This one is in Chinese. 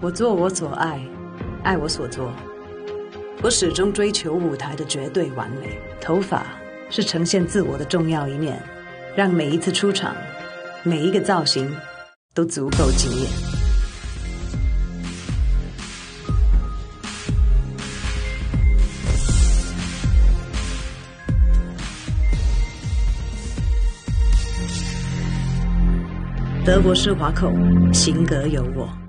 我做我所爱爱我所做。我始终追求舞台的绝对完美头发是呈现自我的重要一面让每一次出场每一个造型都足够惊艳。德国施华蔻型格有我。